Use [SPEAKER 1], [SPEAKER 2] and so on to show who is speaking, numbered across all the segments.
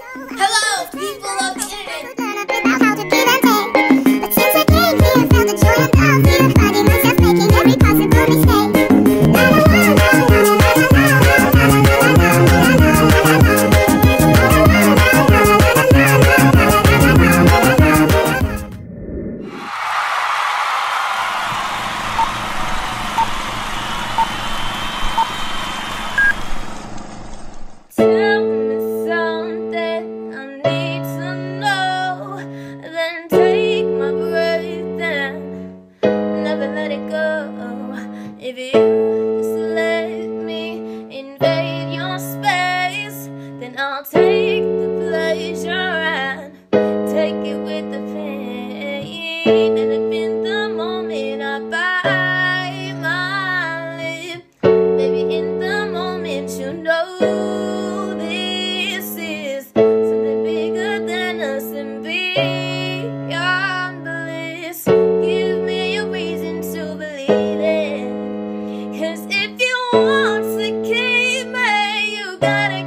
[SPEAKER 1] Hello, people the
[SPEAKER 2] pain And
[SPEAKER 3] it been the moment I bite my lip. Maybe in the moment you know This is something bigger than us and beyond bliss. Give me a reason to believe it. Cause if you want to keep me, you gotta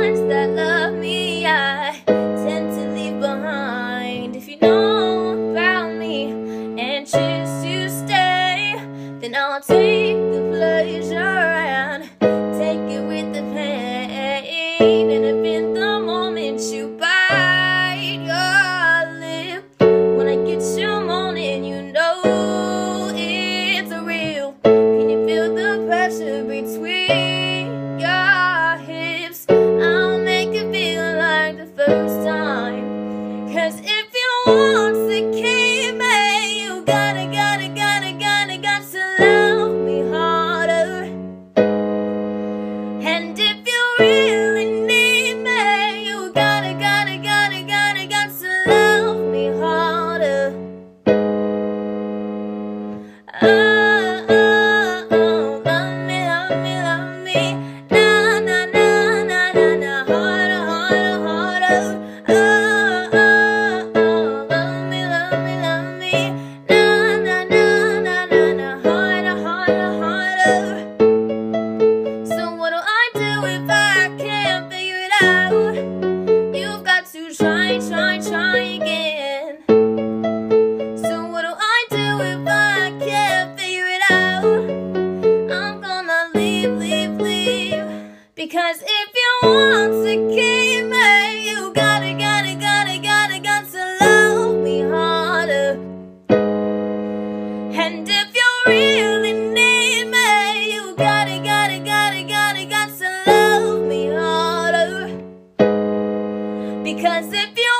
[SPEAKER 3] ones that love me I tend to leave behind. If you know about me and choose to stay Then I'll take Because you gotta, gotta, gotta, gotta, gotta love me harder. And if you really need me, you gotta, gotta, gotta, gotta, gotta love me harder. Because if you.